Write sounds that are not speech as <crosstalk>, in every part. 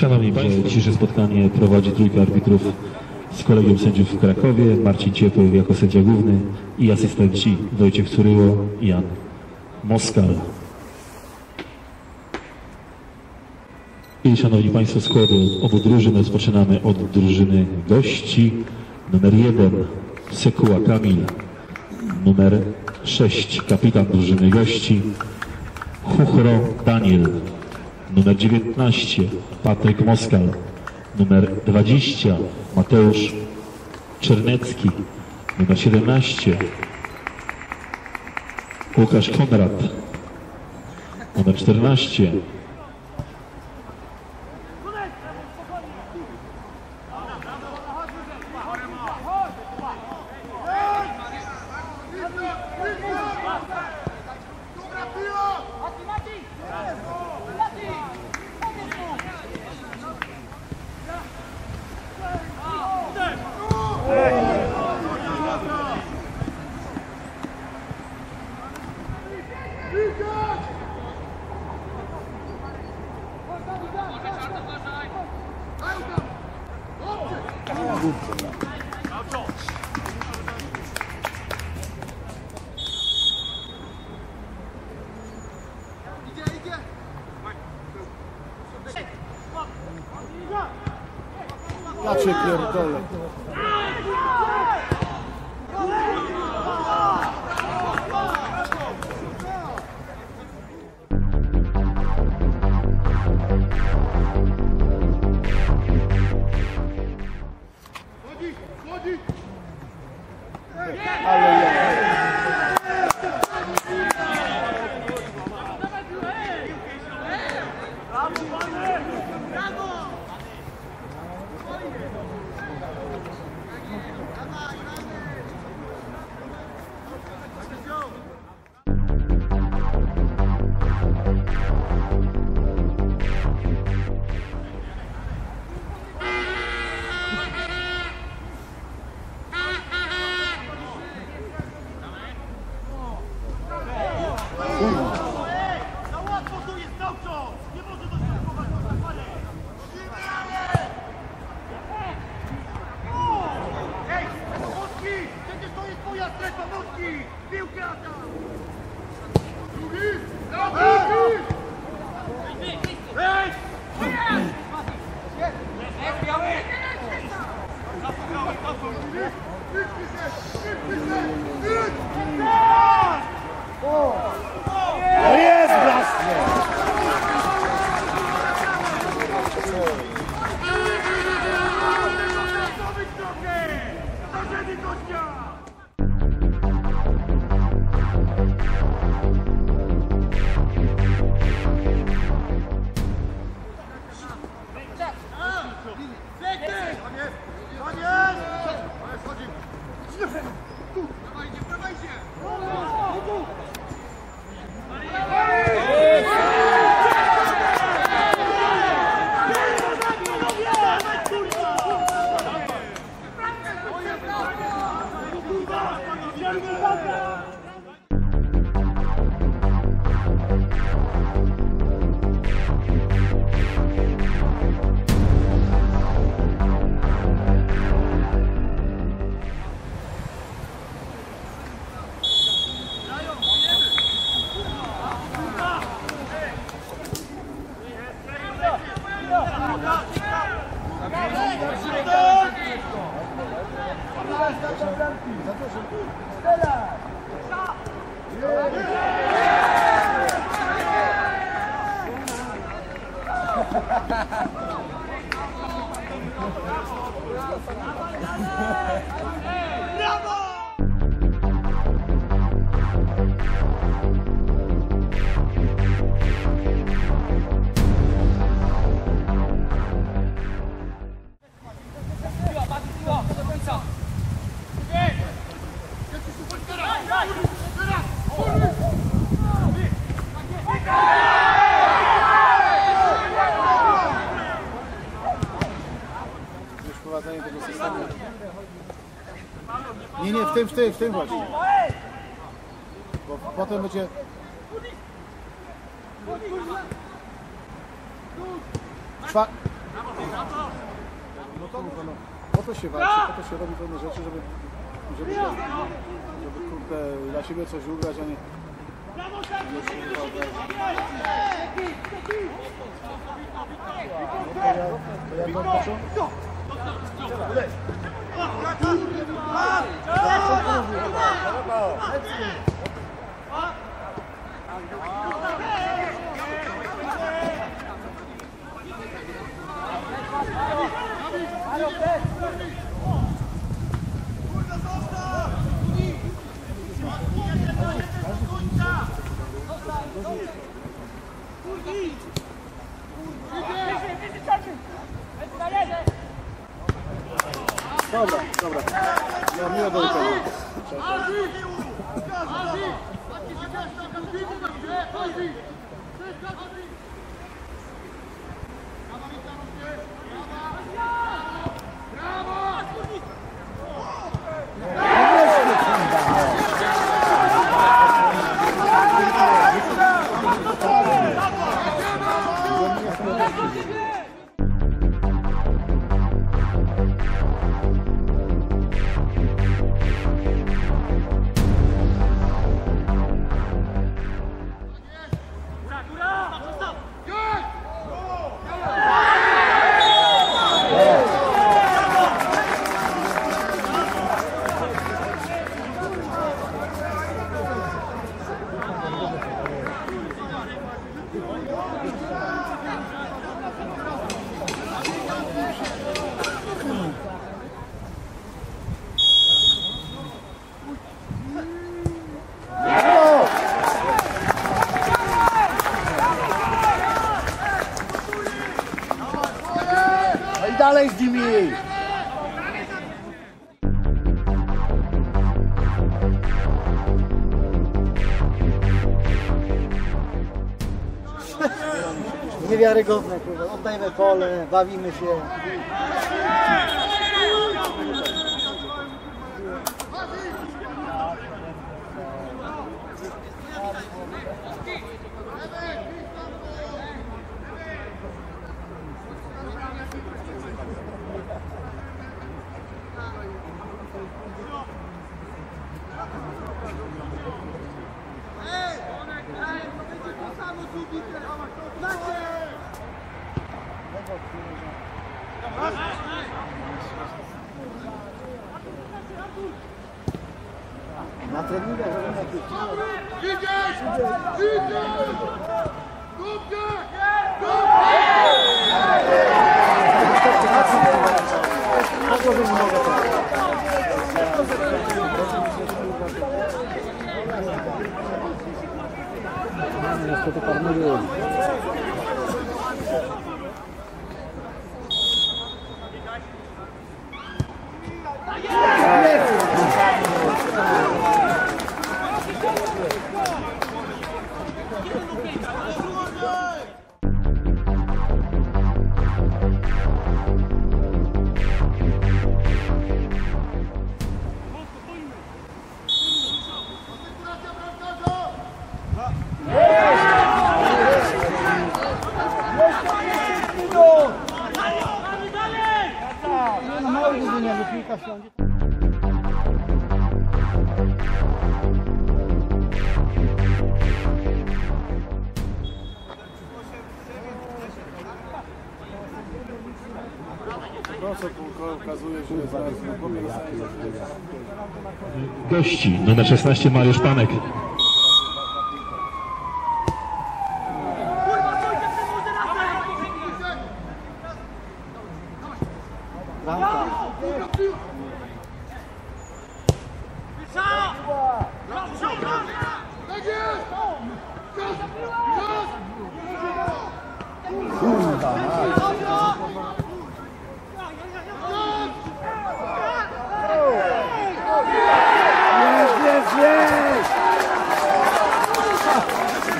Szanowni Państwo, dzisiejsze spotkanie prowadzi trójka arbitrów z kolegium sędziów w Krakowie. Marcin Ciepły jako sędzia główny i asystenci Wojciech Curyło i Jan Moskal. I Szanowni Państwo, składy obu drużyn rozpoczynamy od drużyny gości. Numer 1 Sekuła Kamil. Numer 6 kapitan drużyny gości Chuchro Daniel. Numer 19 Patryk Moskal. Numer 20 Mateusz Czernecki. Numer 17 Łukasz Konrad. Numer 14 Ja cię pierdolę. Ale To 誰? <laughs> tym, w tym, w tym właśnie. Bo potem będzie... Czwa... No to mówię, no, po to się walczy, po to się robi pewne rzeczy, żeby, żeby, żeby kurde, dla siebie coś ugrać, a nie... No to ja, to jak odpoczął? Dobra, dobra. Ja miło do widzenia. Dalej z nimi! Niewiarygodne, kurwa. Oddajmy pole, bawimy się. Na Santa Catarina de. Gości numer 16 Mariusz Panek.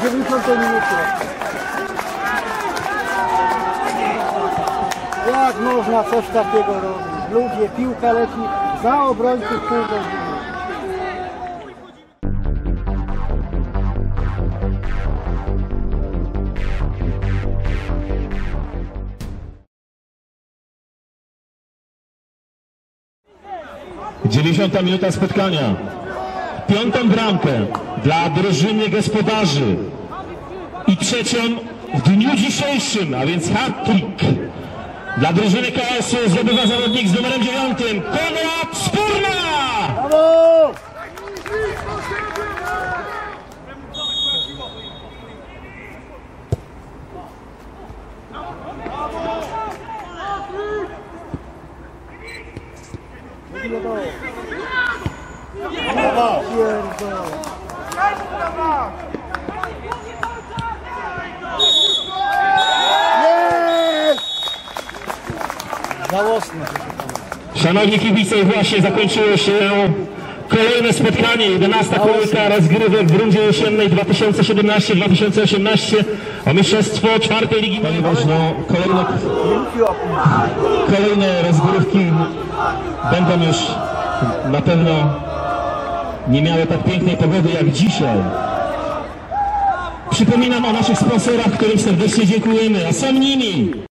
90 minuty. Jak można coś takiego robić? Ludzie, piłka leci za obrońców pół. 90 minuta spotkania. Piątą bramkę dla drużyny gospodarzy i trzecią w dniu dzisiejszym, a więc hat-trick dla drużyny KS-u zdobywa zawodnik z numerem 9 Konrad Spurna! Brawo! Szanowni kibice, właśnie zakończyło się kolejne spotkanie, 11 kolejka rozgrywek w rundzie jesiennej 2017-2018 o mistrzostwo czwartej ligi. Ponieważ no, kolejne, kolejne rozgrywki będą już na pewno nie miały tak pięknej pogody jak dzisiaj. Przypominam o naszych sponsorach, którym serdecznie dziękujemy, a są nimi